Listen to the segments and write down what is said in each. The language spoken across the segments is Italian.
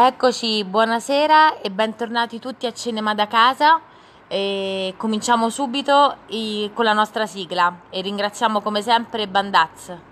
Eccoci, buonasera e bentornati tutti a Cinema da casa. E cominciamo subito i- con la nostra sigla e ringraziamo come sempre Bandaz.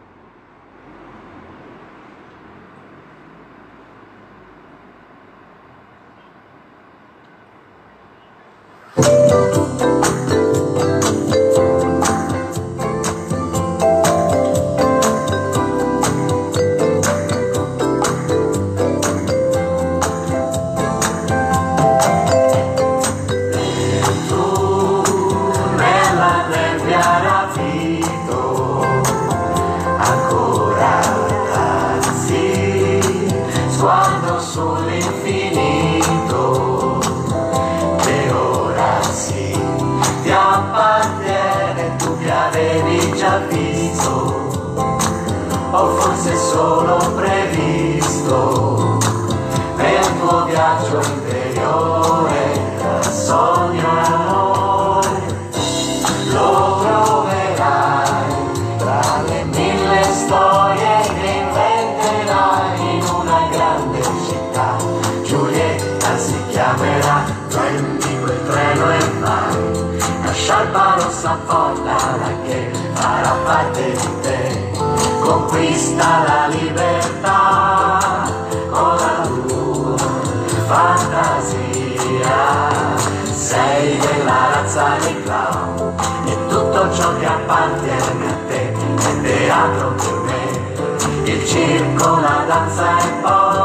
Sciarpa rossa folla che farà parte di te, conquista la libertà con la tua fantasia. Sei della razza dei clown e tutto ciò che appartiene a te è teatro per me. Il circo, la danza e poi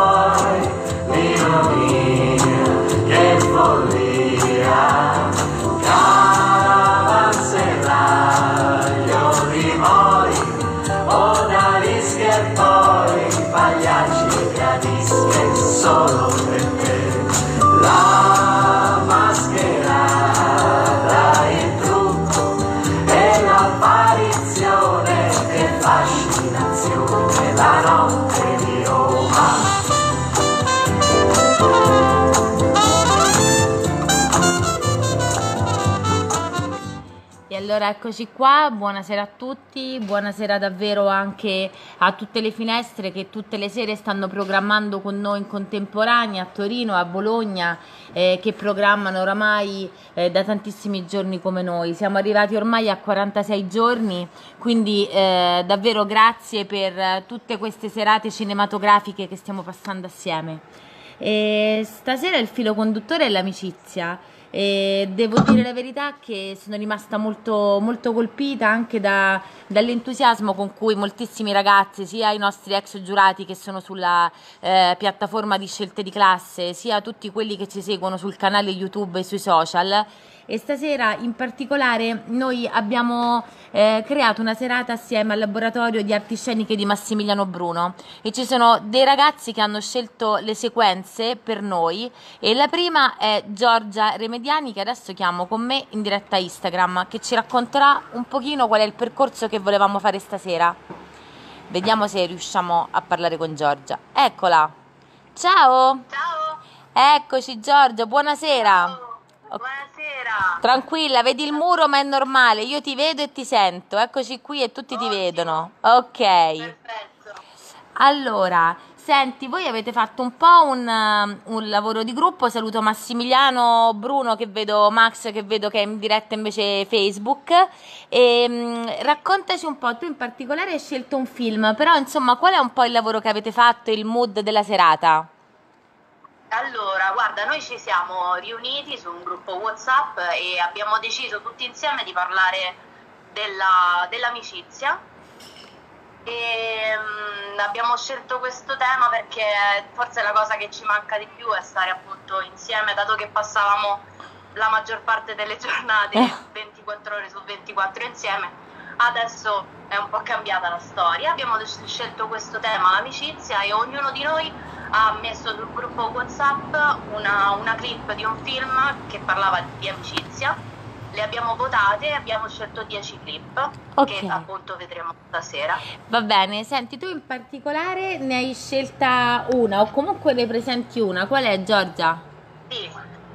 sorrow. Allora eccoci qua, buonasera a tutti, buonasera davvero anche a tutte le finestre che tutte le sere stanno programmando con noi in contemporanea a Torino, a Bologna, eh, che programmano oramai eh, da tantissimi giorni come noi. Siamo arrivati ormai a 46 giorni, quindi eh, davvero grazie per eh, tutte queste serate cinematografiche che stiamo passando assieme. E stasera il filo conduttore è l'amicizia. E devo dire la verità che sono rimasta molto, molto colpita anche da- dall'entusiasmo con cui moltissimi ragazzi, sia i nostri ex giurati che sono sulla eh, piattaforma di scelte di classe, sia tutti quelli che ci seguono sul canale YouTube e sui social. E stasera in particolare noi abbiamo eh, creato una serata assieme al laboratorio di arti sceniche di Massimiliano Bruno e ci sono dei ragazzi che hanno scelto le sequenze per noi e la prima è Giorgia Remediani che adesso chiamo con me in diretta Instagram che ci racconterà un pochino qual è il percorso che volevamo fare stasera. Vediamo se riusciamo a parlare con Giorgia. Eccola. Ciao. Ciao, Eccoci Giorgia, buonasera. Buonasera. Tranquilla, vedi il muro ma è normale, io ti vedo e ti sento, eccoci qui e tutti ti vedono. Ok. Perfetto. Allora, senti, voi avete fatto un po' un, uh, un lavoro di gruppo, saluto Massimiliano, Bruno che vedo, Max che vedo che è in diretta invece Facebook. E, mm, raccontaci un po', tu in particolare hai scelto un film, però insomma qual è un po' il lavoro che avete fatto, il mood della serata? Allora, guarda, noi ci siamo riuniti su un gruppo WhatsApp e abbiamo deciso tutti insieme di parlare della- dell'amicizia. E mm, abbiamo scelto questo tema perché forse la cosa che ci manca di più è stare appunto insieme, dato che passavamo la maggior parte delle giornate Eh. 24 ore su 24 insieme. Adesso è un po' cambiata la storia. Abbiamo scelto questo tema, l'amicizia, e ognuno di noi ha messo sul gruppo WhatsApp una, una clip di un film che parlava di amicizia. Le abbiamo votate e abbiamo scelto 10 clip Ok. che appunto vedremo stasera. Va bene, senti, tu in particolare ne hai scelta una o comunque ne presenti una, qual è Giorgia? Sì,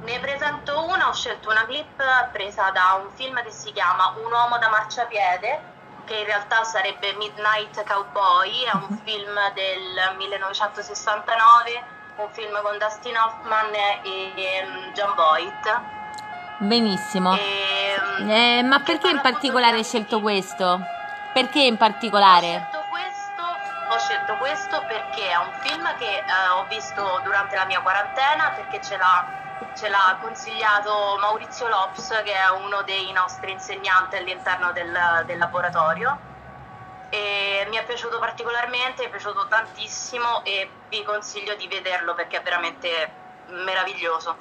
ne presento una, ho scelto una clip presa da un film che si chiama Un uomo da marciapiede, che in realtà sarebbe Midnight Cowboy, è un film del 1969 un film con Dustin Hoffman e, e um, John Voight. Benissimo. E, um, Eh, ma perché in particolare hai scelto questo? Perché in Ho particolare? scelto questo, ho scelto questo perché è un film che eh, ho visto durante la mia quarantena perché ce l'ha, ce l'ha consigliato Maurizio Lops che è uno dei nostri insegnanti all'interno del, del laboratorio e mi è piaciuto particolarmente, è piaciuto tantissimo e vi consiglio di vederlo perché è veramente meraviglioso.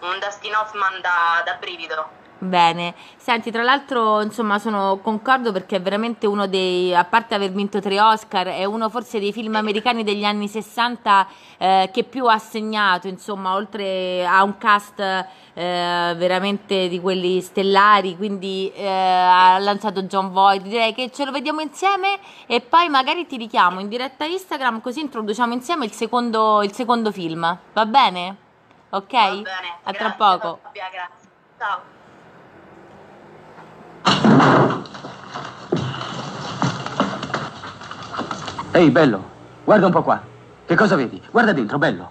Un Dustin Hoffman da, da brivido. Bene, senti, tra l'altro, insomma, sono concordo perché è veramente uno dei, a parte aver vinto tre Oscar, è uno forse dei film americani degli anni 60 eh, che più ha segnato, insomma, oltre a un cast eh, veramente di quelli stellari, quindi eh, ha lanciato John Voight, direi che ce lo vediamo insieme e poi magari ti richiamo in diretta Instagram così introduciamo insieme il secondo, il secondo film, va bene? Ok? Va bene. A tra grazie, poco. Fabia, grazie. Ciao. Ehi, bello, guarda un po' qua. Che cosa vedi? Guarda dentro, bello.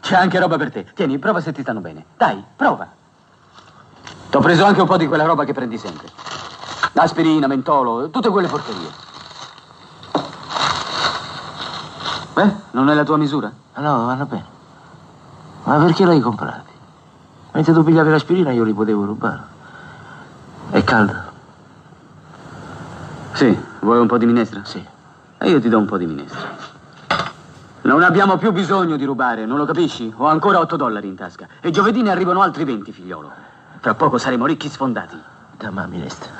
C'è anche roba per te. Tieni, prova se ti stanno bene. Dai, prova. T'ho preso anche un po' di quella roba che prendi sempre. Aspirina, mentolo, tutte quelle porcherie. Beh, non è la tua misura? Ah, No, vanno bene. Ma perché l'hai comprati? Mentre tu pigliavi l'aspirina io li potevo rubare. È caldo? Sì, vuoi un po' di minestra? Sì. E io ti do un po' di minestra. Non abbiamo più bisogno di rubare, non lo capisci? Ho ancora 8 dollari in tasca. E giovedì ne arrivano altri 20, figliolo. Tra poco saremo ricchi sfondati. Dammi la minestra.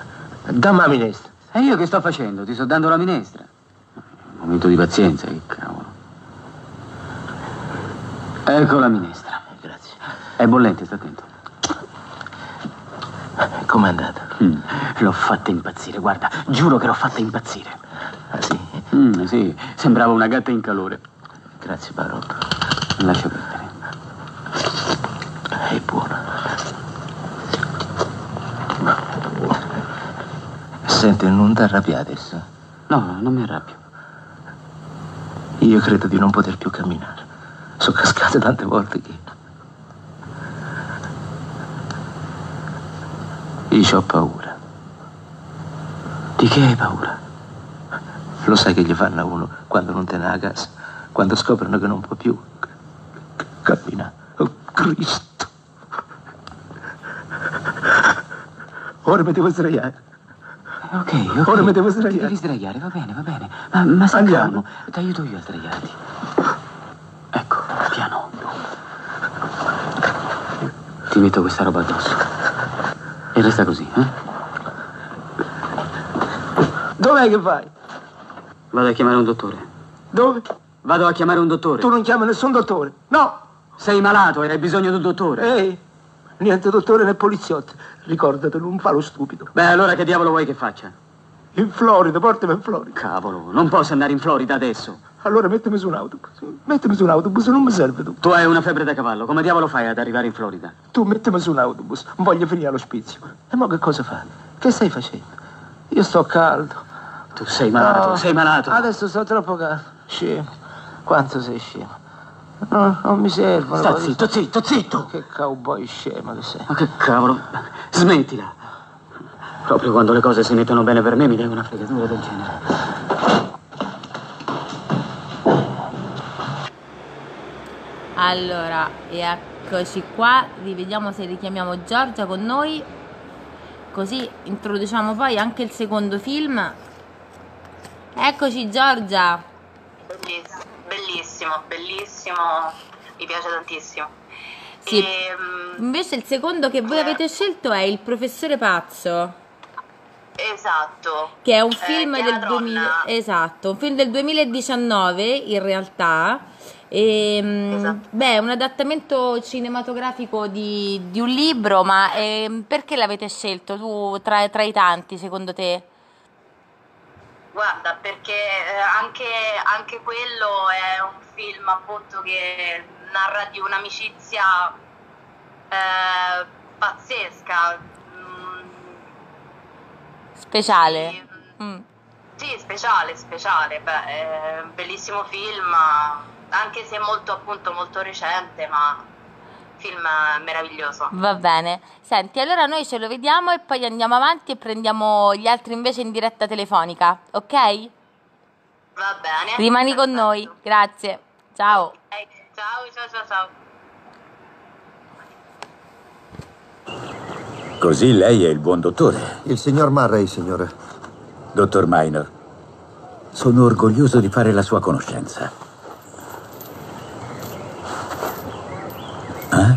Dammi la minestra. E io che sto facendo? Ti sto dando la minestra. Un momento di pazienza, che cavolo. Ecco la minestra. Grazie. È bollente, sta attento. Com'è andata? Mm, l'ho fatta impazzire, guarda, giuro che l'ho fatta impazzire. Ah, sì? Mm, sì, sembrava una gatta in calore. Grazie, Barotto. Lascia perdere. È buona. Senti, non ti arrabbiare adesso. No, non mi arrabbio. Io credo di non poter più camminare. Sono cascato tante volte che... Ho paura. Di che hai paura? Lo sai che gli fanno a uno quando non te ne ha a casa? Quando scoprono che non può più camminare. Oh, Cristo! Ora mi devo sdraiare. Ok, ok. Ora mi devo sdraiare. devi sdraiare, va bene, va bene. Ma, ma sei Andiamo. Ti aiuto io a sdraiarti. Ecco, piano. Ti metto questa roba addosso. E resta così, eh? Dov'è che vai? Vado a chiamare un dottore. Dove? Vado a chiamare un dottore. Tu non chiami nessun dottore. No! Sei malato e hai bisogno di un dottore. Ehi! Niente dottore né poliziotto. Ricordatelo, non fa lo stupido. Beh, allora che diavolo vuoi che faccia? In Florida, portami in Florida. Cavolo, non posso andare in Florida adesso. Allora mettimi su un autobus. Mettimi su un autobus, non mi serve tu. Tu hai una febbre da cavallo, come diavolo fai ad arrivare in Florida? Tu mettimi su un autobus, voglio finire all'ospizio. E mo che cosa fai? Che stai facendo? Io sto caldo. Tu sei malato, No, sei malato. Adesso sto troppo caldo. Scemo. Quanto sei scemo? No, non mi servono. Sta zitto, zitto, zitto. Che cowboy scemo che sei. Ma che cavolo, smettila. Proprio quando le cose si mettono bene per me mi dai una fregatura del genere. Allora, e eccoci qua, rivediamo se richiamiamo Giorgia con noi, così introduciamo poi anche il secondo film. Eccoci Giorgia, Bellissimo, bellissimo, bellissimo, mi piace tantissimo. Sì. Ehm, invece il secondo che voi avete scelto è Il professore pazzo, esatto. che è un Eh, film Chiara del Tronna. 2000, esatto, un film del 2019 in realtà. E, mm, Esatto. beh, un adattamento cinematografico di, di un libro, ma ehm, perché l'avete scelto tu tra, tra i tanti, secondo te? Guarda, perché eh, anche, anche quello è un film appunto che narra di un'amicizia eh, pazzesca. Mm, Speciale. sì, Mm. Sì, speciale, speciale. Beh, è un bellissimo film. anche se molto appunto molto recente, ma film meraviglioso. Va bene. Senti, allora noi ce lo vediamo e poi andiamo avanti e prendiamo gli altri invece in diretta telefonica, ok? Va bene. Rimani con perfetto. noi, grazie. Ciao. Eh, ciao, ciao, ciao, ciao. Così lei è il buon dottore, Il signor Murray, signore. Dottor Minor. Sono orgoglioso di fare la sua conoscenza. Eh?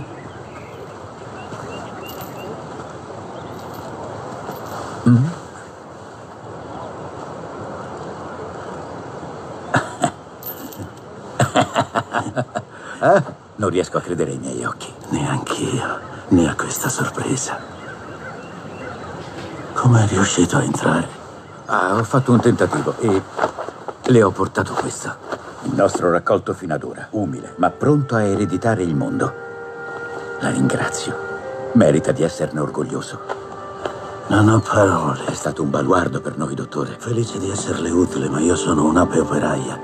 Mm? Eh? Non riesco a credere ai miei occhi. Neanch'io, né a questa sorpresa. Come è riuscito a entrare? Ah, ho fatto un tentativo e le ho portato questo. Il nostro raccolto fino ad ora, umile, ma pronto a ereditare il mondo. La ringrazio. Merita di esserne orgoglioso. Non ho parole. È stato un baluardo per noi, dottore. Felice di esserle utile, ma io sono un'ape operaia.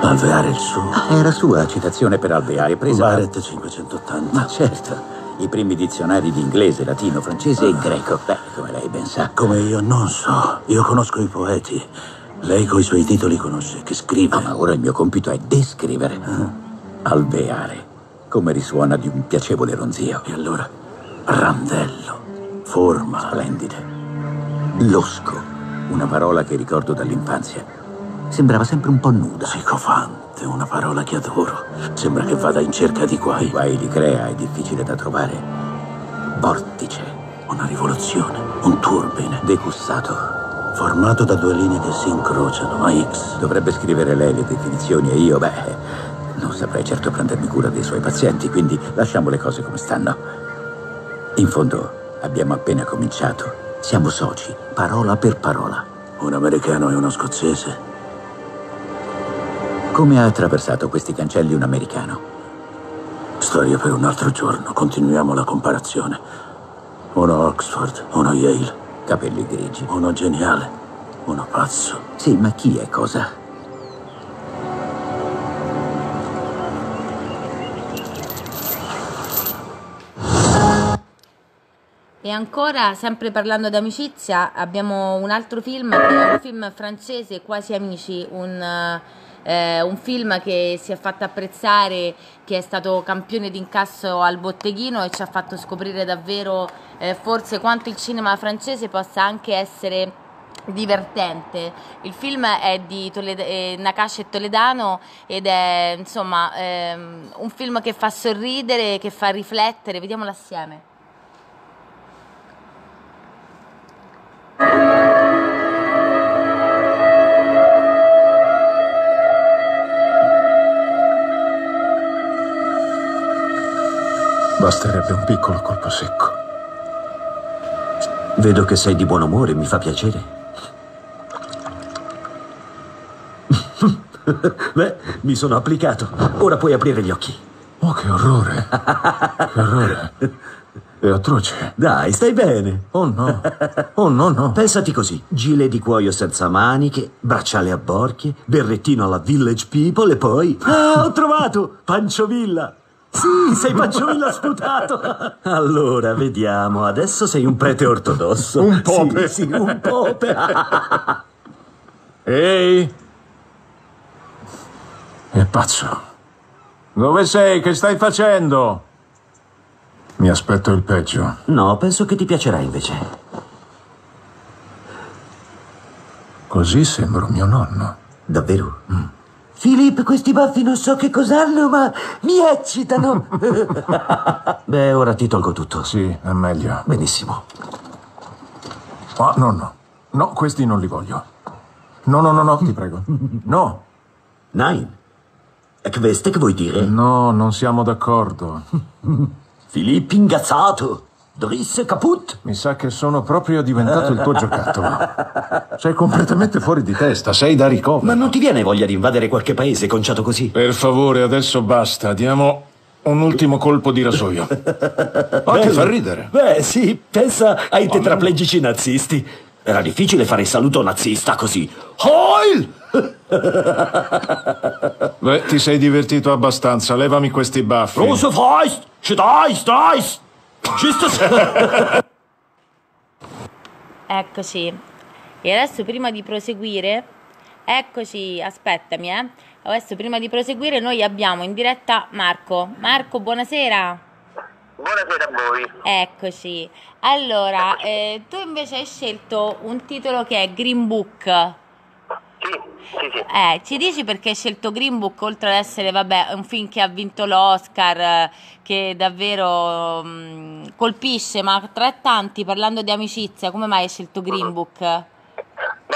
Alveare il suo. Era sua citazione per alveare presa. Barrett 580. Ma certo. I primi dizionari di inglese, latino, francese e greco. Beh, come lei ben sa. Come io non so. Io conosco i poeti. Lei coi suoi titoli conosce. Che scrive. No, ma ora il mio compito è descrivere. Alveare. Come risuona di un piacevole ronzio. E allora? Randello. Forma. Splendide. Losco. Una parola che ricordo dall'infanzia. Sembrava sempre un po' nuda. Psicofante, una parola che adoro. Sembra che vada in cerca di guai. Guai li crea, è difficile da trovare. Vortice. Una rivoluzione. Un turbine. Decussato. Formato da due linee che si incrociano a X. Dovrebbe scrivere lei le definizioni e io, beh, non saprei certo prendermi cura dei suoi pazienti, quindi lasciamo le cose come stanno. In fondo, abbiamo appena cominciato. Siamo soci, parola per parola. Un americano e uno scozzese. Come ha attraversato questi cancelli un americano? Storia per un altro giorno. Continuiamo la comparazione. Uno Oxford, uno Yale, Capelli grigi. uno geniale, uno pazzo. Sì, ma chi è cosa? E ancora, sempre parlando d'amicizia, abbiamo un altro film un film francese, Quasi Amici, un, eh, un film che si è fatto apprezzare, che è stato campione d'incasso al botteghino e ci ha fatto scoprire davvero eh, forse quanto il cinema francese possa anche essere divertente. Il film è di Toled- eh, Nakash e Toledano ed è insomma ehm, un film che fa sorridere, che fa riflettere. Vediamolo assieme. Basterebbe un piccolo colpo secco. Vedo che sei di buon umore, mi fa piacere. Beh, mi sono applicato. Ora puoi aprire gli occhi. Oh, che orrore. Che orrore. È atroce. Dai, stai bene. Oh no. Oh no, no. Pensati così: gilet di cuoio senza maniche, bracciale a borchie, berrettino alla Village People e poi. Ah, ho trovato! Panciovilla! Sì, sei Panciovilla sputato! Allora, vediamo. Adesso sei un prete ortodosso. Un pope. Sì, sì, un pope. Ehi. È pazzo. Dove sei? Che stai facendo? Mi aspetto il peggio. No, penso che ti piacerà invece. Così sembro mio nonno. Davvero? Filippo, questi baffi non so che cos'hanno, ma mi eccitano. Beh, ora ti tolgo tutto. Sì, è meglio. Benissimo. Ah, no, no. No, questi non li voglio. No, no, no, no, ti prego. No. Nine. E queste che vuoi dire? No, non siamo d'accordo. Filippo ingazzato. Driss caput. Mi sa che sono proprio diventato il tuo giocattolo. Sei completamente fuori di testa, sei da ricovero. Ma non ti viene voglia di invadere qualche paese conciato così? Per favore, adesso basta, diamo un ultimo colpo di rasoio. Ah, che fa ridere. Beh, sì, pensa ai tetraplegici nazisti. Era difficile fare il saluto nazista così. Heil! Beh, ti sei divertito abbastanza. Levami questi baffi. Große Feist! Steist, Steist! Tschüss! Eccoci. E adesso prima di proseguire, eccoci, aspettami, eh. Adesso prima di proseguire noi abbiamo in diretta Marco. Marco, buonasera. Buonasera a voi. Eccoci. Allora, eh, tu invece hai scelto un titolo che è Green Book. Sì, sì, sì. Eh, ci dici perché hai scelto Green Book, oltre ad essere, vabbè, un film che ha vinto l'Oscar, eh, che davvero mh, colpisce, ma tra tanti, parlando di amicizia, come mai hai scelto Green Book? Ma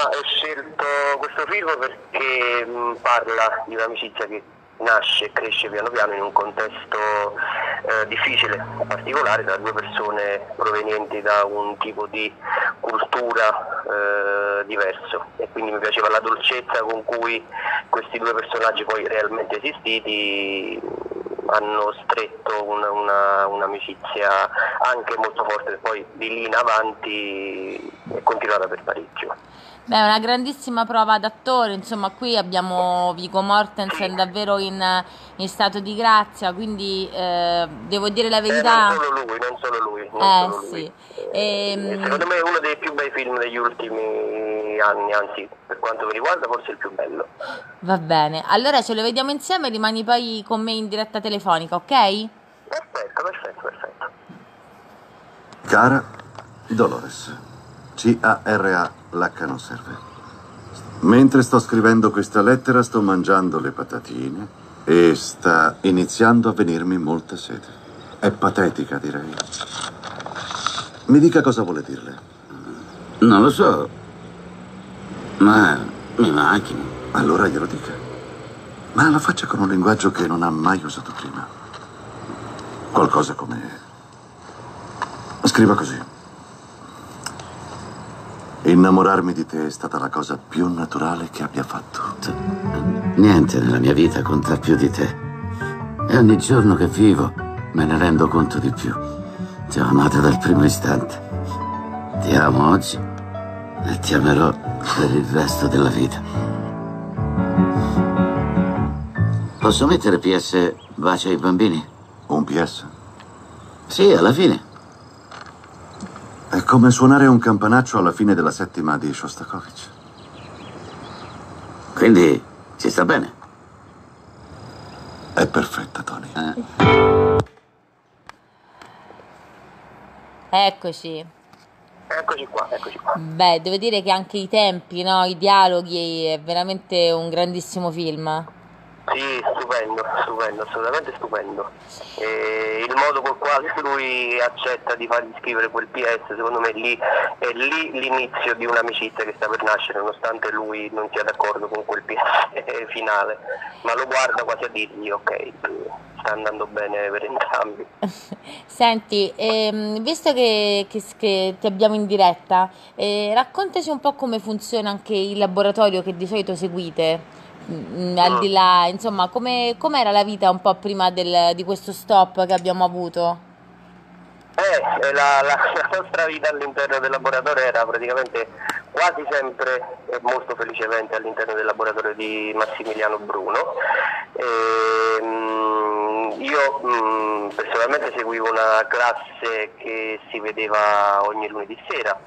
ho scelto questo film perché mh, parla di un'amicizia che nasce e cresce piano piano in un contesto eh, difficile, particolare, tra due persone provenienti da un tipo di cultura eh, diverso e quindi mi piaceva la dolcezza con cui questi due personaggi poi realmente esistiti hanno stretto una- una- un'amicizia anche molto forte, poi di lì in avanti è continuata per parecchio. Beh, è una grandissima prova d'attore, insomma, qui abbiamo Viggo Mortensen davvero in, in stato di grazia, quindi eh, devo dire la Eh, verità. non solo lui, non solo lui. Non Eh, solo lui. sì. Ehm, Secondo me è uno dei più bei film degli ultimi anni, anzi per quanto mi riguarda forse il più bello. Va bene, allora ce lo vediamo insieme, rimani poi con me in diretta telefonica, ok? Perfetto, perfetto, perfetto. Cara Dolores, C-A-R-A, l'H non serve. Mentre sto scrivendo questa lettera sto mangiando le patatine e sta iniziando a venirmi molta sete. È patetica, direi. Mi dica cosa vuole dirle. Non lo so, ma mi macchino. Allora glielo dica. Ma lo faccia con un linguaggio che non ha mai usato prima. Qualcosa come... Scriva così. Innamorarmi di te è stata la cosa più naturale che abbia fatto. Niente nella mia vita conta più di te. E ogni giorno che vivo me ne rendo conto di più. Ti ho amata dal primo istante. Ti amo oggi e ti amerò per il resto della vita. Posso mettere PS Bacia ai bambini? Un PS? Sì, alla fine. È come suonare un campanaccio alla fine della settima di Shostakovich. Quindi ci sta bene. È perfetta, Tony. Eccoci. Eccoci qua, eccoci qua. Beh, devo dire che anche i tempi, no? I dialoghi, è veramente un grandissimo film. Sì, stupendo, stupendo, assolutamente stupendo. E il modo col quale lui accetta di fargli scrivere quel PS, secondo me lì è lì l'inizio di un'amicizia che sta per nascere, nonostante lui non sia d'accordo con quel PS finale, ma lo guarda quasi a dirgli ok, sta andando bene per entrambi. Senti, ehm, visto che, che- che ti abbiamo in diretta, eh, raccontaci un po' come funziona anche il laboratorio che di solito seguite. Mm, al di là, insomma, come com'era la vita un po' prima del- di questo stop che abbiamo avuto? Eh, eh, la, la- la nostra vita all'interno del laboratorio era praticamente quasi sempre e molto felicemente all'interno del laboratorio di Massimiliano Bruno. Ehm, io mh, personalmente seguivo una classe che si vedeva ogni lunedì sera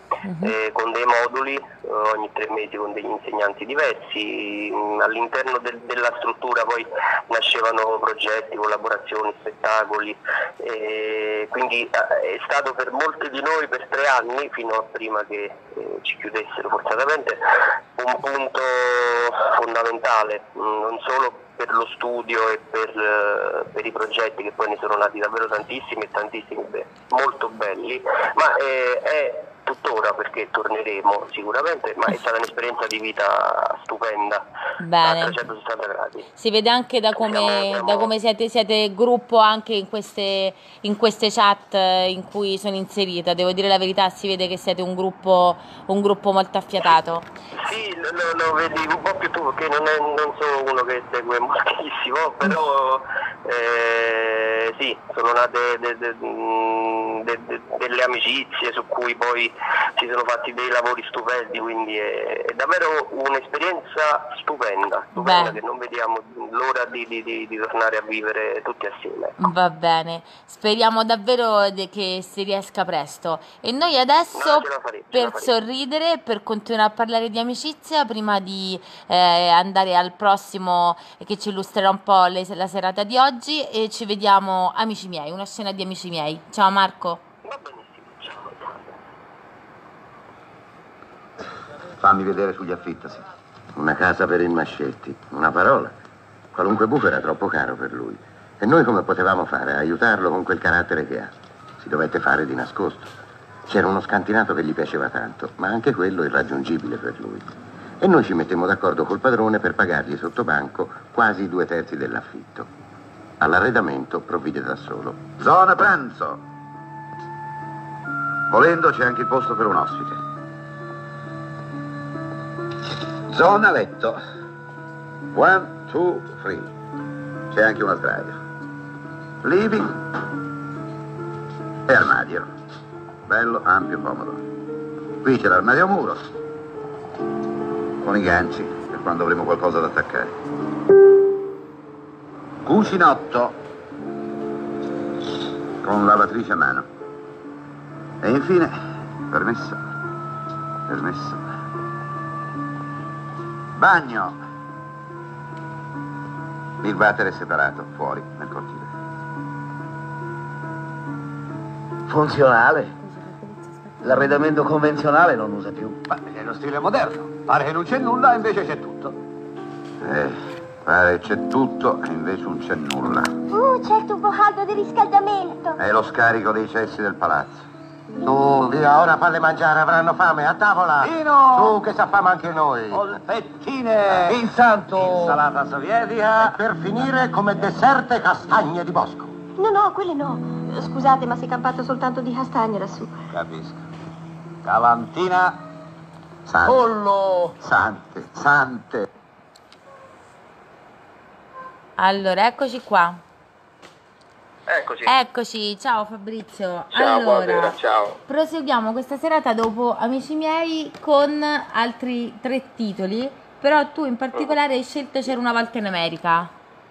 eh, con dei moduli eh, ogni tre mesi con degli insegnanti diversi. Mh, all'interno del- della struttura poi nascevano progetti, collaborazioni, spettacoli. e quindi eh, è stato per molti di noi per tre anni, fino a prima che eh, ci chiudessero forzatamente, un punto fondamentale, mh, non solo per lo studio e per, eh, per i progetti che poi ne sono nati davvero tantissimi e tantissimi be- molto belli, ma eh, è tuttora perché torneremo sicuramente, ma è stata un'esperienza di vita stupenda Bene. a 360 gradi. Si vede anche da come, da come siete, siete gruppo anche in queste, in queste chat eh, in cui sono inserita. Devo dire la verità, si vede che siete un gruppo, un gruppo molto affiatato. Sì, lo, lo- lo vedi un po' più tu perché non, è- non sono uno che segue moltissimo, però Eh, sì, sono nate de- de- de- de- delle amicizie su cui poi si sono fatti dei lavori stupendi, quindi è, è davvero un'esperienza stupenda, stupenda che non vediamo l'ora di, di- di- di tornare a vivere tutti assieme. Va bene, speriamo davvero che si riesca presto. E noi adesso, No, faremo, per sorridere, per continuare a parlare di amicizia, prima di eh, andare al prossimo che ci illustrerà un po' le- la serata di oggi, e ci vediamo Amici miei, una scena di Amici miei. Ciao Marco. Fammi vedere sugli affittasi. Una casa per il Mascetti, una parola. Qualunque buco era troppo caro per lui. E noi come potevamo fare? Aiutarlo con quel carattere che ha. Si dovette fare di nascosto. C'era uno scantinato che gli piaceva tanto, ma anche quello irraggiungibile per lui. E noi ci mettemmo d'accordo col padrone per pagargli sotto banco quasi i due terzi dell'affitto. All'arredamento provvide da solo. Zona pranzo. Volendo c'è anche il posto per un ospite. Zona letto. One, two, three. C'è anche una sdraio. Living e armadio. Bello, ampio, comodo. Qui c'è l'armadio a muro. Con i ganci, per quando avremo qualcosa da attaccare. Cucinotto. Con lavatrice a mano. E infine, permesso. Permesso. Bagno. Il water è separato, fuori, nel cortile. Funzionale? L'arredamento convenzionale non usa più. Ma è lo stile moderno. Pare che non c'è nulla, invece c'è tutto. Eh, pare c'è tutto e invece non c'è nulla. Uh, c'è il tubo caldo di riscaldamento. È lo scarico dei cessi del palazzo. Tu, via, ora falle mangiare, avranno fame, a tavola! Tino! Su, che sa fame anche noi! Polpettine! Intanto... Insalata sovietica e per finire come dessert castagne di bosco. No, no, quelle no. Scusate, ma si è campato soltanto di castagne lassù. Capisco. Cavantina. Sante. Pollo. Sante, sante. Allora, eccoci qua. Eccoci. Eccoci, ciao Fabrizio. Ciao, allora, buonasera, ciao. proseguiamo questa serata dopo Amici miei con altri tre titoli, però tu in particolare hai scelto C'era una volta in America.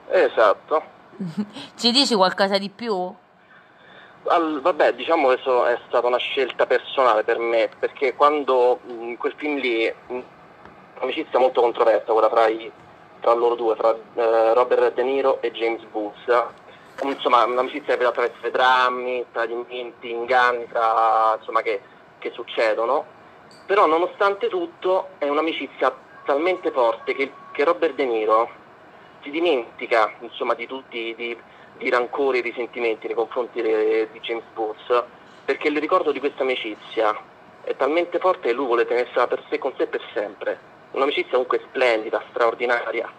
Esatto. Ci dici qualcosa di più? Al- vabbè, diciamo che so- è stata una scelta personale per me, perché quando in quel film lì, un'amicizia molto controversa, quella tra, i- tra loro due, tra eh, Robert De Niro e James Woods, insomma un'amicizia che attraverso i drammi, tradimenti, inganni tra, insomma, che, che succedono, però nonostante tutto è un'amicizia talmente forte che, che Robert De Niro si dimentica insomma, di tutti di, di rancori e risentimenti nei confronti de- di James Woods perché il ricordo di questa amicizia è talmente forte che lui vuole tenersela per sé con sé per sempre. Un'amicizia comunque splendida, straordinaria,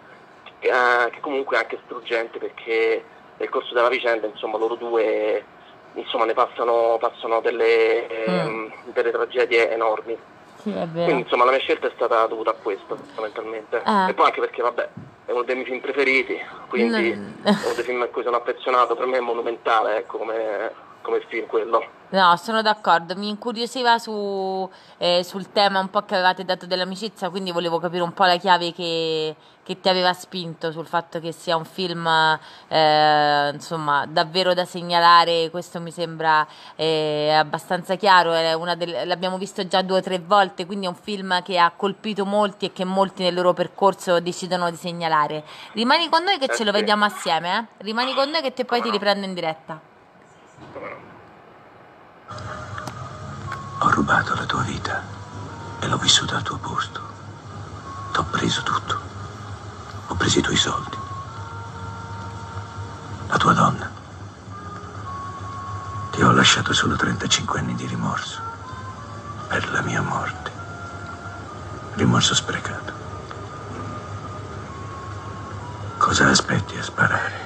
eh, che comunque è anche struggente perché nel corso della vicenda insomma loro due insomma, ne passano, passano delle, ehm, delle tragedie enormi. Sì, Quindi insomma la mia scelta è stata dovuta a questo fondamentalmente. Ah. E poi anche perché vabbè, è uno dei miei film preferiti, quindi Mm. è uno dei film a cui sono affezionato, per me è monumentale, ecco, come, come film quello. No, sono d'accordo, mi incuriosiva su, eh, sul tema un po' che avevate dato dell'amicizia, quindi volevo capire un po' la chiave che, che ti aveva spinto sul fatto che sia un film, eh, insomma, davvero da segnalare, questo mi sembra eh, abbastanza chiaro, è una delle- l'abbiamo visto già due o tre volte, quindi è un film che ha colpito molti e che molti nel loro percorso decidono di segnalare. Rimani con noi che ce lo sì. vediamo assieme, eh? Rimani con noi che te poi ti riprendo in diretta. Ho rubato la tua vita e l'ho vissuta al tuo posto. T'ho preso tutto. Ho preso i tuoi soldi. La tua donna. Ti ho lasciato solo 35 anni di rimorso. Per la mia morte. Rimorso sprecato. Cosa aspetti a sparare?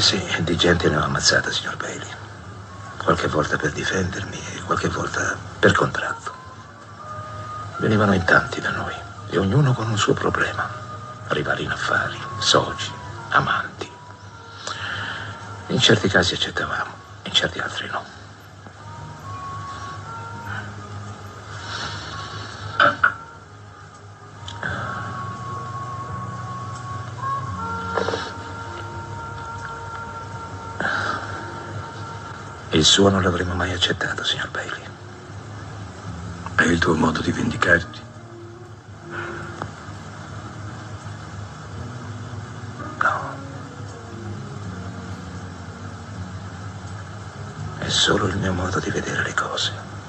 Sì, di gente ne ho ammazzata, signor Bailey. Qualche volta per difendermi e qualche volta per contratto. Venivano in tanti da noi e ognuno con un suo problema. Rivali in affari, soci, amanti. In certi casi accettavamo, in certi altri no. Il suo non l'avremmo mai accettato, signor Bailey. È il tuo modo di vendicarti? È solo il mio modo di vedere le cose.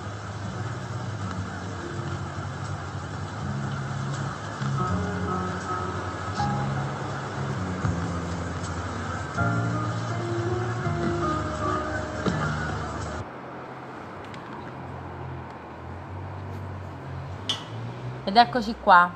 Ed eccoci qua.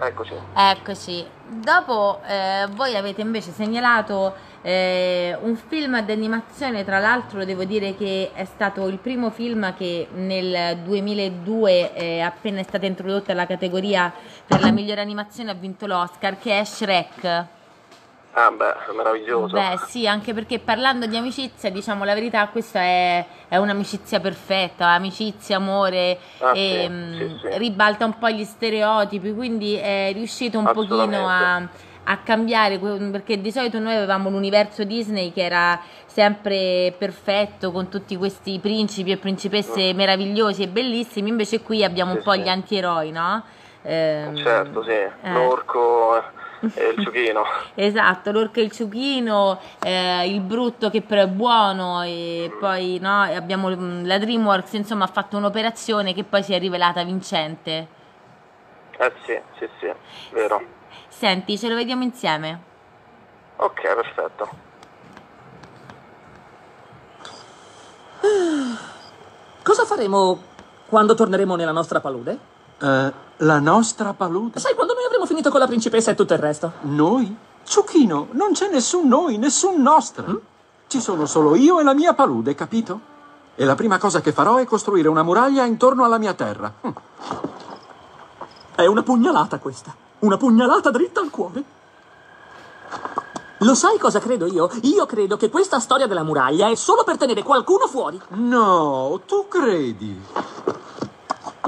Eccoci. Eccoci. Dopo eh, voi avete invece segnalato eh, un film d'animazione, tra l'altro devo dire che è stato il primo film che nel 2002, eh, appena è stata introdotta la categoria per la migliore animazione, ha vinto l'Oscar, che è Shrek. Ah, beh, meraviglioso. Beh, sì, anche perché parlando di amicizia, diciamo la verità, questa è, è un'amicizia perfetta, amicizia, amore, Ah, e, sì, mh, sì, sì. ribalta un po' gli stereotipi, quindi è riuscito un pochino a, a cambiare, perché di solito noi avevamo l'universo Disney che era sempre perfetto, con tutti questi principi e principesse meravigliosi e bellissimi, invece qui abbiamo un po' gli antieroi, no? Ehm, Certo, sì. L'orco il ciuchino. Esatto, l'orca e il ciuchino, eh, il brutto che però è buono e poi no, abbiamo mm, la DreamWorks insomma ha fatto un'operazione che poi si è rivelata vincente. Eh sì, sì, sì, vero. Senti, ce lo vediamo insieme. Ok, perfetto. Cosa faremo quando torneremo nella nostra palude? Eh, la nostra palude? Sai, quando noi avremo finito con la principessa e tutto il resto? Noi? Ciuchino, non c'è nessun noi, nessun nostra. Ci sono solo io e la mia palude, capito? E la prima cosa che farò è costruire una muraglia intorno alla mia terra. Hm. È una pugnalata questa. Una pugnalata dritta al cuore. Lo sai cosa credo io? Io credo che questa storia della muraglia è solo per tenere qualcuno fuori. No, tu credi?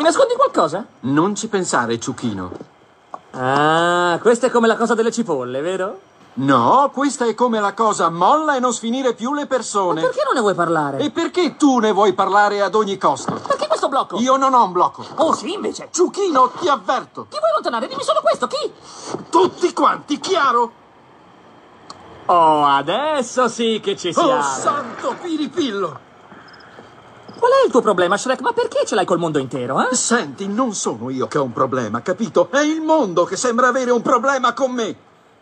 Mi nascondi qualcosa? Non ci pensare, Ciuchino. Ah, questa è come la cosa delle cipolle, vero? No, questa è come la cosa molla e non sfinire più le persone. Perché non ne vuoi parlare? E perché tu ne vuoi parlare ad ogni costo? Perché questo blocco? Io non ho un blocco. Oh, sì, invece. Ciuchino, ti avverto. Chi vuoi allontanare? Dimmi solo questo, chi? Tutti quanti, chiaro? Oh, adesso sì che ci siamo. Oh, santo piripillo! Qual è il tuo problema, Shrek? Ma perché ce l'hai col mondo intero, eh? Senti, non sono io che ho un problema, capito? È il mondo che sembra avere un problema con me.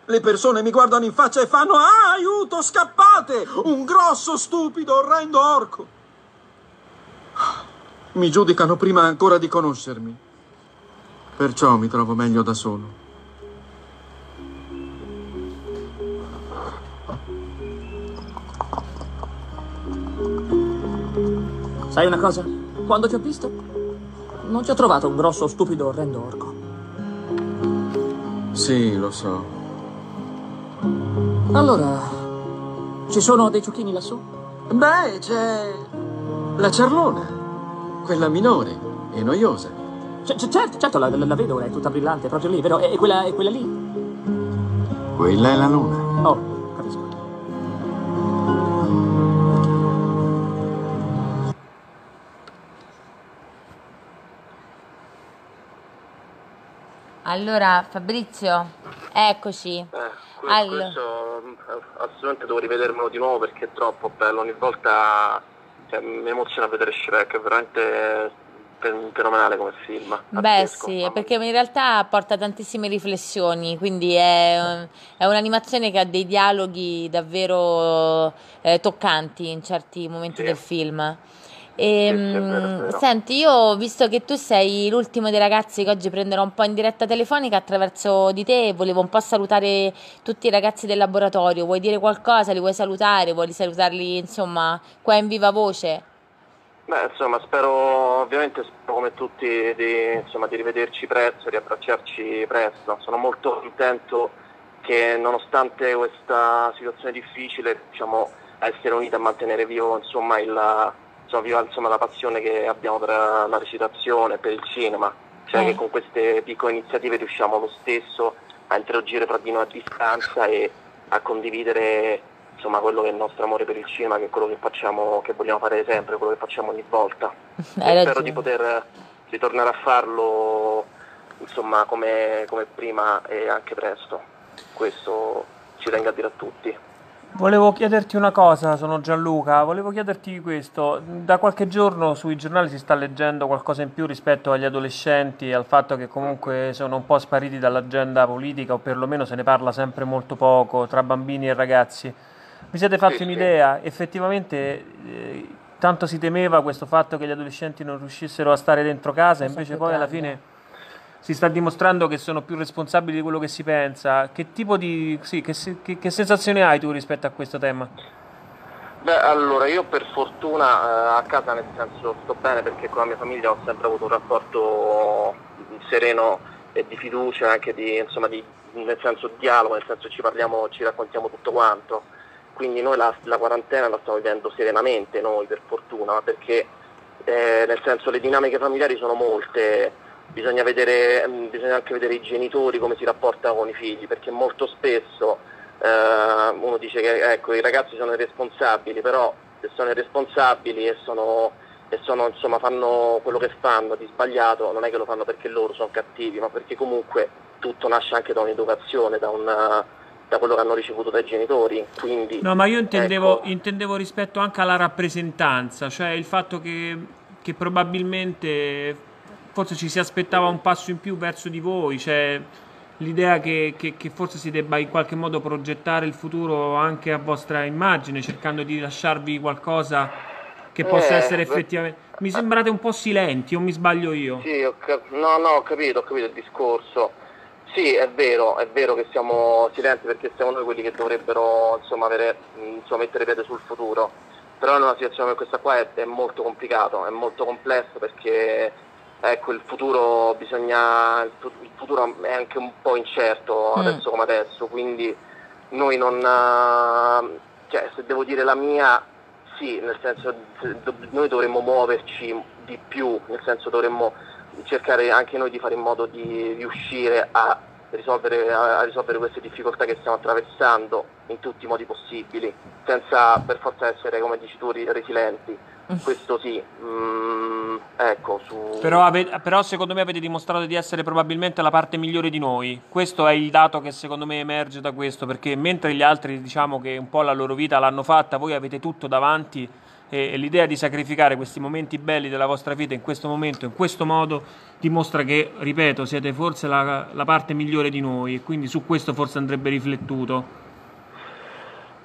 Le persone mi guardano in faccia e fanno Ah, aiuto, scappate! Un grosso, stupido, orrendo orco. Mi giudicano prima ancora di conoscermi. Perciò mi trovo meglio da solo. Sai una cosa? Quando ti ho visto, non ti ho trovato un grosso, stupido, orrendo orco. Sì, lo so. Allora, ci sono dei ciuchini lassù? Beh, c'è la ciarlona, quella minore e noiosa. C- c- certo, certo, la, la- la vedo, è tutta brillante, proprio lì, vero? E, e quella, e quella lì? Quella è la luna. Oh, Allora, Fabrizio, eccoci. Que- Allora. Questo mm, assolutamente devo rivedermelo di nuovo perché è troppo bello. Ogni volta cioè, mi emoziona vedere Shrek, è veramente fe- fenomenale come film. Beh pazzesco. sì, perché in realtà porta tantissime riflessioni, quindi è, è un'animazione che ha dei dialoghi davvero eh, toccanti in certi momenti del film. E, mm, senti, io visto che tu sei l'ultimo dei ragazzi che oggi prenderò un po' in diretta telefonica attraverso di te, volevo un po' salutare tutti i ragazzi del laboratorio. Vuoi dire qualcosa? Li vuoi salutare? Vuoi salutarli, insomma, qua in viva voce? Beh, insomma, spero, ovviamente spero come tutti di, insomma, di rivederci presto, di abbracciarci presto. Sono molto contento che nonostante questa situazione difficile, diciamo, essere uniti a mantenere vivo, insomma, il, insomma, viva insomma, la passione che abbiamo per la recitazione, per il cinema, cioè Eh. che con queste piccole iniziative riusciamo lo stesso a interagire tra di noi a distanza e a condividere insomma, quello che è il nostro amore per il cinema, che è quello che facciamo, che vogliamo fare sempre, quello che facciamo ogni volta. Spero di poter ritornare a farlo insomma, come, come prima e anche presto. Questo ci tengo a dire a tutti. Volevo chiederti una cosa, sono Gianluca, volevo chiederti questo. Da qualche giorno sui giornali si sta leggendo qualcosa in più rispetto agli adolescenti e al fatto che comunque sono un po' spariti dall'agenda politica o perlomeno se ne parla sempre molto poco tra bambini e ragazzi. Vi siete fatti Sì, sì. un'idea? Effettivamente eh, tanto si temeva questo fatto che gli adolescenti non riuscissero a stare dentro casa, invece poi alla fine si sta dimostrando che sono più responsabili di quello che si pensa. Che tipo di... sì, che, che- che sensazione hai tu rispetto a questo tema? Beh, allora io per fortuna eh, a casa nel senso sto bene perché con la mia famiglia ho sempre avuto un rapporto sereno e di fiducia, anche di, insomma, di, nel senso dialogo, nel senso ci parliamo, ci raccontiamo tutto quanto. Quindi noi la, la quarantena la stiamo vivendo serenamente noi per fortuna, perché eh, nel senso le dinamiche familiari sono molte, bisogna, vedere, mm, bisogna anche vedere i genitori come si rapportano con i figli, perché molto spesso eh, uno dice che ecco, i ragazzi sono irresponsabili, però se sono irresponsabili e, sono, e sono, insomma, fanno quello che fanno di sbagliato, non è che lo fanno perché loro sono cattivi, ma perché comunque tutto nasce anche da un'educazione, da, un- da quello che hanno ricevuto dai genitori. Quindi, No, ma io intendevo, ecco, intendevo rispetto anche alla rappresentanza, cioè il fatto che, che probabilmente forse ci si aspettava un passo in più verso di voi, cioè l'idea che, che- che forse si debba in qualche modo progettare il futuro anche a vostra immagine, cercando di lasciarvi qualcosa che possa Eh, essere effettivamente... Mi sembrate un po' silenti, o mi sbaglio io? Sì, cap- no, no, ho capito, ho capito il discorso. Sì, è vero, è vero che siamo silenti perché siamo noi quelli che dovrebbero insomma, avere, insomma, mettere piede sul futuro. Però in una situazione come questa qua è, è molto complicato, è molto complesso perché ecco, il futuro bisogna. Il, fu- il futuro è anche un po' incerto Mm. adesso come adesso, quindi noi non. eh, cioè, se devo dire la mia, sì, nel senso noi dovremmo muoverci di più, nel senso dovremmo cercare anche noi di fare in modo di riuscire a risolvere, a, risolvere queste difficoltà che stiamo attraversando in tutti i modi possibili, senza per forza essere, come dici tu, resilienti. Questo sì, mm, ecco, su... Però, ave- però secondo me avete dimostrato di essere probabilmente la parte migliore di noi. Questo è il dato che secondo me emerge da questo, perché mentre gli altri diciamo che un po' la loro vita l'hanno fatta, voi avete tutto davanti e, l'idea di sacrificare questi momenti belli della vostra vita in questo momento, in questo modo, dimostra che, ripeto, siete forse la, la parte migliore di noi e quindi su questo forse andrebbe riflettuto.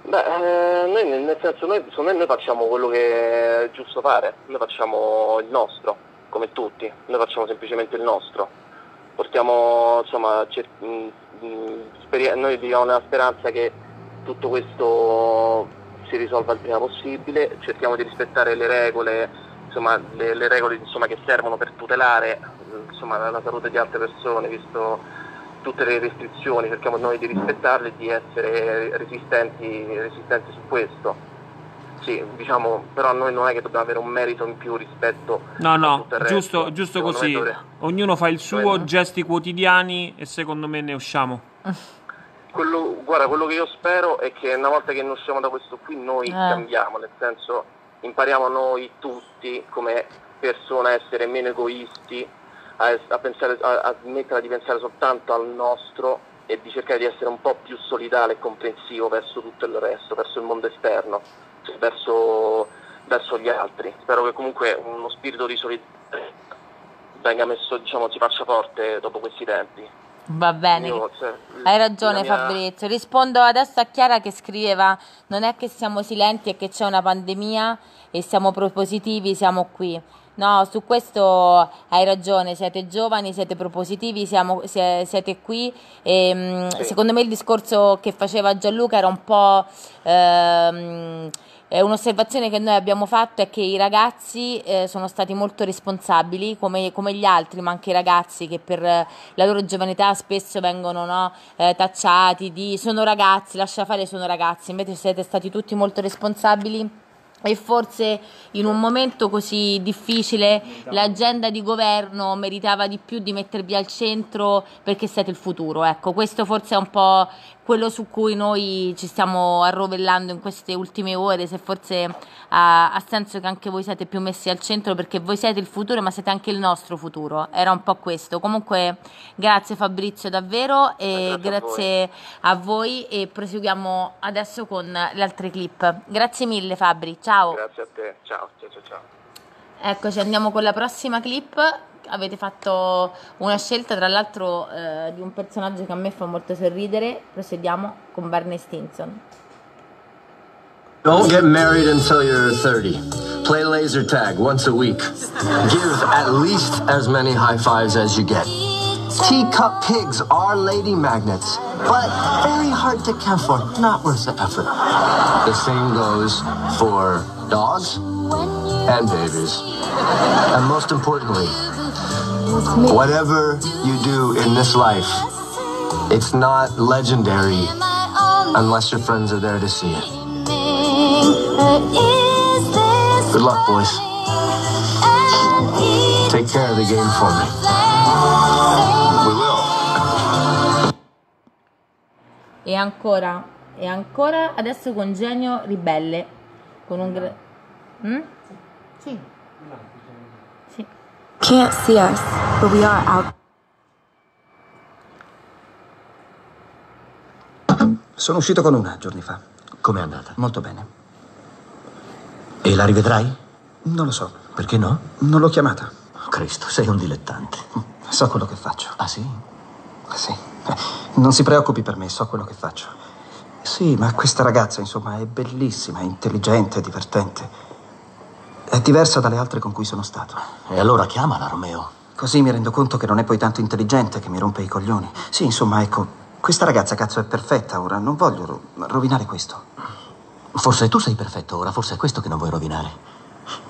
Beh, eh, noi nel senso, noi, secondo me noi facciamo quello che è giusto fare, noi facciamo il nostro, come tutti, noi facciamo semplicemente il nostro. Portiamo, insomma, cer- mh, mh, speri- noi viviamo nella speranza che tutto questo si risolva il prima possibile, cerchiamo di rispettare le regole, insomma, le, le regole insomma, che servono per tutelare insomma, la, salute di altre persone, visto tutte le restrizioni, cerchiamo noi di rispettarle e di essere resistenti, resistenti su questo. Sì, diciamo, però noi non è che dobbiamo avere un merito in più rispetto No, a no, tutto il giusto, resto. giusto così. dovre- Ognuno fa il suo, Dovrebbe- gesti quotidiani e secondo me ne usciamo. Quello, guarda, quello che io spero è che una volta che ne usciamo da questo qui noi Eh. cambiamo, nel senso impariamo noi tutti come persone a essere meno egoisti, a, a pensare, a, a smettere di pensare soltanto al nostro e di cercare di essere un po' più solidale e comprensivo verso tutto il resto, verso il mondo esterno, cioè verso, verso gli altri. Spero che comunque uno spirito di solidarietà venga messo, diciamo, si faccia forte dopo questi tempi. Va bene. Io, cioè, Hai ragione mia- Fabrizio. Rispondo adesso a Chiara che scriveva: Non è che siamo silenti, è che c'è una pandemia e siamo propositivi, siamo qui. No, su questo hai ragione, siete giovani, siete propositivi, siamo- sie- siete qui e mm, secondo me il discorso che faceva Gianluca era un po' ehm, è un'osservazione che noi abbiamo fatto è che i ragazzi eh, sono stati molto responsabili, come, come gli altri, ma anche i ragazzi che per eh, la loro giovane età spesso vengono no, eh, tacciati di sono ragazzi, lascia fare sono ragazzi, invece siete stati tutti molto responsabili. E forse in un momento così difficile l'agenda di governo meritava di più di mettervi al centro perché siete il futuro. Ecco, questo forse è un po' quello su cui noi ci stiamo arrovellando in queste ultime ore, se forse ha, ha senso che anche voi siete più messi al centro perché voi siete il futuro ma siete anche il nostro futuro. Era un po' questo. Comunque grazie Fabrizio davvero e grazie a voi e proseguiamo adesso con le altre clip. Grazie mille Fabri, ciao. Grazie a te, ciao, ciao, ciao. ciao. Eccoci, andiamo con la prossima clip. Avete fatto una scelta, tra l'altro, eh, di un personaggio che a me fa molto sorridere. Procediamo con Barney Stinson. Don't get married until you're 30. Play laser tag once a week. Give at least as many high fives as you get. Teacup pigs are lady magnets, but very hard to care for, not worth the effort. The same goes for dogs and babies. And most importantly, whatever you do in this life, it's not legendary unless your friends are there to see it. Good luck, boys. Take care of the game for me. We will. E ancora, e ancora adesso con Genio Ribelle. Con un... gra- Mm? Sì. Sì. Can't see us, but we are out. Sono uscito con una giorni fa. Com'è andata? Molto bene. E la rivedrai? Non lo so. Perché no? Non l'ho chiamata. Oh, Cristo, sei un dilettante. So quello che faccio. Ah sì? Sì. Eh, Non si preoccupi per me, so quello che faccio. Sì, ma questa ragazza, insomma, è bellissima, è intelligente, divertente. È diversa dalle altre con cui sono stato. E allora chiamala, Romeo. Così mi rendo conto che non è poi tanto intelligente che mi rompe i coglioni. Sì, insomma, ecco, questa ragazza cazzo è perfetta ora, non voglio ro- rovinare questo. Forse tu sei perfetto ora, forse è questo che non vuoi rovinare.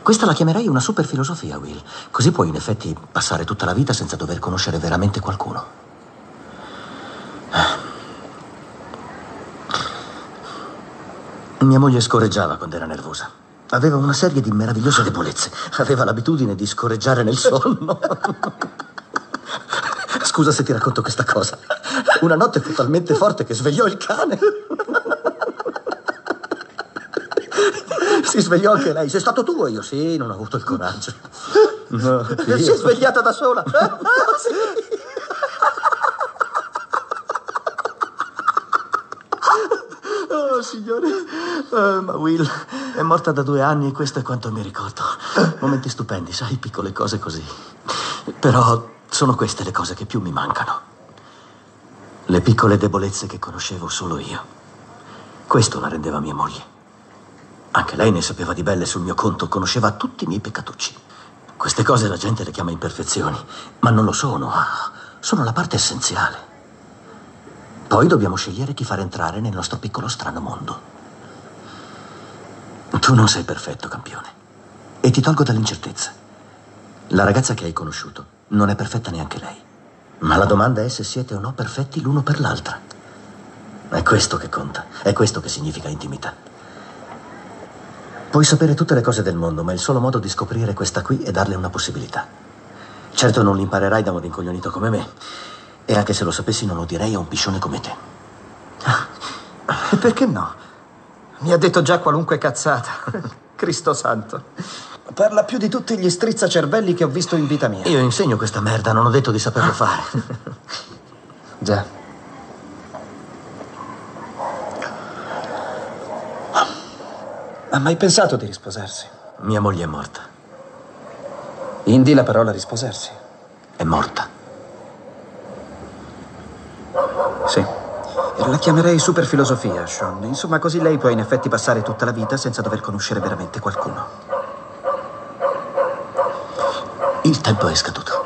Questa la chiamerei una super filosofia, Will. Così puoi in effetti passare tutta la vita senza dover conoscere veramente qualcuno. Mia moglie scorreggiava quando era nervosa. Aveva una serie di meravigliose debolezze. Aveva l'abitudine di scorreggiare nel sonno. Scusa se ti racconto questa cosa. Una notte fu talmente forte che svegliò il cane. Si svegliò anche lei. Sei stato tu o io? Sì, non ho avuto il coraggio. No, Si è svegliata da sola. Oh, signore. Eh, ma Will è morta da due anni e questo è quanto mi ricordo. Momenti stupendi, sai, piccole cose così. Però sono queste le cose che più mi mancano. Le piccole debolezze che conoscevo solo io. Questo la rendeva mia moglie. Anche lei ne sapeva di belle sul mio conto, conosceva tutti i miei peccatucci. Queste cose la gente le chiama imperfezioni, ma non lo sono. Sono la parte essenziale. Poi dobbiamo scegliere chi far entrare nel nostro piccolo strano mondo. Tu non sei perfetto, campione. E ti tolgo dall'incertezza. La ragazza che hai conosciuto non è perfetta neanche lei. Ma la domanda è se siete o no perfetti l'uno per l'altra. È questo che conta. È questo che significa intimità. Puoi sapere tutte le cose del mondo, ma il solo modo di scoprire questa qui è darle una possibilità. Certo non l'imparerai da un rincoglionito come me. E anche se lo sapessi non lo direi a un piscione come te. E perché no? Mi ha detto già qualunque cazzata. Cristo santo. Parla più di tutti gli strizzacervelli che ho visto in vita mia. Io insegno questa merda, non ho detto di saperlo fare. Già. Ha mai pensato di risposarsi? Mia moglie è morta. Indi la parola risposarsi. È morta. Sì. La chiamerei superfilosofia, Sean. Insomma, così lei può in effetti passare tutta la vita senza dover conoscere veramente qualcuno. Il tempo è scaduto.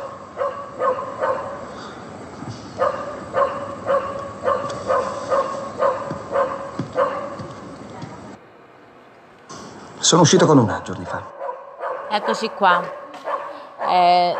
Sono uscito con una giorni fa. Eccoci qua. Eh,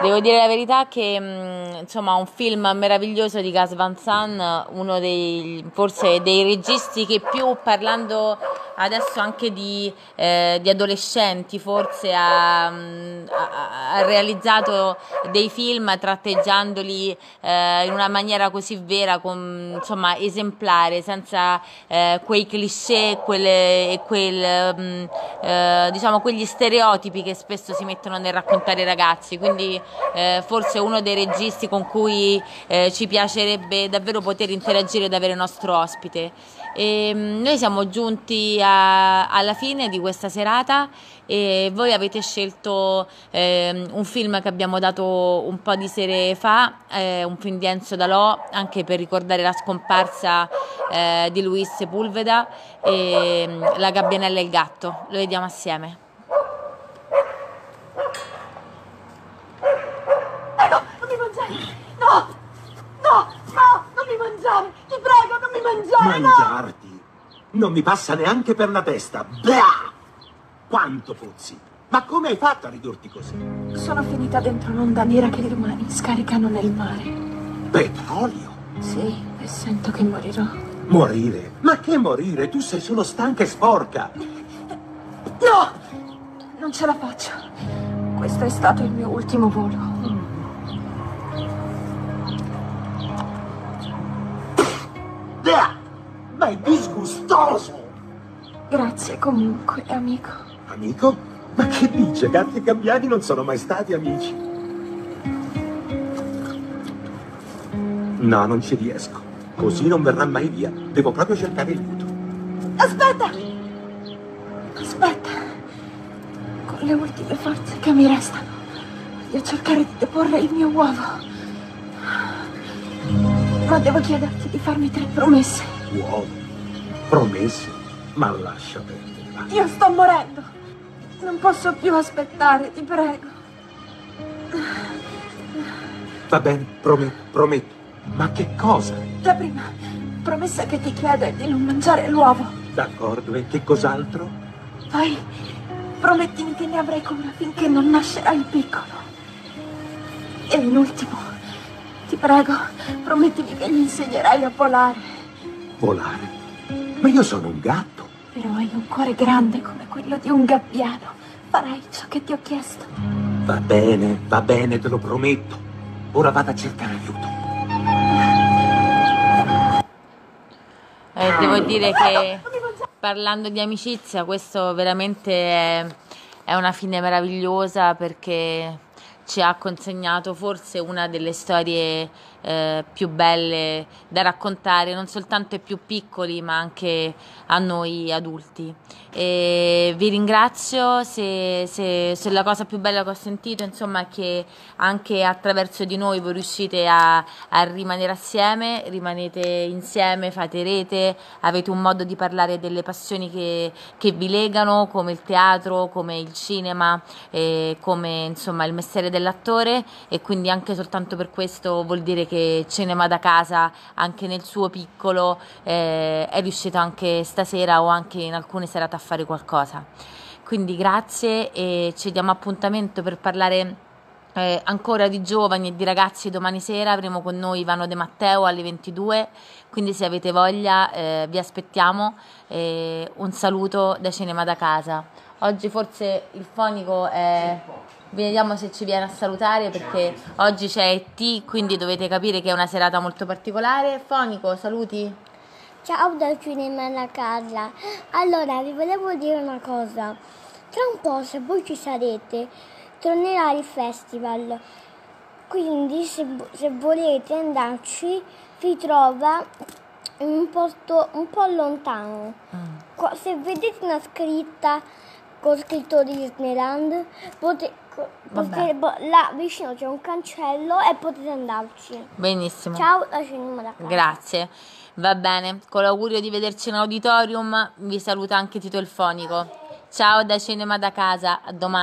devo dire la verità che mh, insomma un film meraviglioso di Gas Van Sant, uno dei forse dei registi che più parlando adesso anche di, eh, di adolescenti forse ha, mh, ha- ha realizzato dei film tratteggiandoli eh, in una maniera così vera, con, insomma esemplare, senza eh, quei cliché e quel, mh, eh, diciamo, quegli stereotipi che spesso si mettono nel raccontare i ragazzi. Quindi eh, forse uno dei registi con cui eh, ci piacerebbe davvero poter interagire ed avere nostro ospite. E, mh, noi siamo giunti a- alla fine di questa serata e voi avete scelto ehm, un film che abbiamo dato un po' di sere fa, eh, un film di Enzo Dalò, anche per ricordare la scomparsa eh, di Luis Sepulveda e mh, La gabbianella e il gatto. Lo vediamo assieme. Prego, non mi mangiare! No! No! No! Non mi mangiare! Ti prego, non mi mangiare! Mangiarti? Non mi passa neanche per la testa. Blah! Quanto puzzi! Ma come hai fatto a ridurti così? Sono finita dentro un'onda nera che gli umani scaricano nel mare. Petrolio? Sì, e sento che morirò. Morire? Ma che morire? Tu sei solo stanca e sporca. No! Non ce la faccio. Questo è stato il mio ultimo volo. Blah! Ma è disgustoso! Grazie comunque, amico. Amico? Ma che dice? Gatti e gabbiani non sono mai stati amici. No, non ci riesco. Così non verrà mai via. Devo proprio cercare aiuto. Aspetta! Aspetta. Con le ultime forze che mi restano, voglio cercare di deporre il mio uovo. Ma devo chiederti farmi tre promesse. Uovo. Promesse. Ma lascia perdere. Io sto morendo. Non posso più aspettare, ti prego. Va bene, prometto, prometto. Ma che cosa? La prima promessa che ti chiedo è di non mangiare l'uovo. D'accordo, e che cos'altro? Poi promettimi che ne avrai cura finché non nascerà il piccolo. E in ultimo, ti prego, promettimi che gli insegnerai a volare. Volare? Ma io sono un gatto. Però hai un cuore grande come quello di un gabbiano. Farai ciò che ti ho chiesto. Va bene, va bene, te lo prometto. Ora vado a cercare aiuto. Eh, devo dire che parlando di amicizia, questo veramente è, è una fine meravigliosa perché ci ha consegnato forse una delle storie eh, più belle da raccontare, non soltanto ai più piccoli, ma anche a noi adulti. E vi ringrazio se, se- se la cosa più bella che ho sentito insomma, è che anche attraverso di noi voi riuscite a, a rimanere assieme, rimanete insieme, fate rete, avete un modo di parlare delle passioni che, che vi legano, come il teatro, come il cinema, e come insomma il mestiere dell'attore e quindi anche soltanto per questo vuol dire che Cinema da casa, anche nel suo piccolo, eh, è riuscito anche stasera o anche in alcune serate a fare qualcosa. Quindi grazie e ci diamo appuntamento per parlare eh, ancora di giovani e di ragazzi domani sera. Avremo con noi Ivano De Matteo alle 22, quindi se avete voglia eh, vi aspettiamo. Eh, un saluto da Cinema da casa. Oggi forse il fonico è... Vediamo se ci viene a salutare perché oggi c'è ET, quindi dovete capire che è una serata molto particolare. Fonico, saluti. Ciao da Cinema da casa. Allora, vi volevo dire una cosa. Tra un po', se voi ci sarete, tornerà il festival. Quindi, se, se volete andarci, vi trova in un posto un po' lontano. Qua- Se vedete una scritta con scritto Disneyland. Pote- co- Vabbè. potete- bo- là vicino c'è un cancello e potete andarci. Benissimo. Ciao da Cinema da casa. Grazie. Va bene, con l'augurio di vederci in auditorium, vi saluta anche Tito il Fonico. Ciao da Cinema da casa, a domani.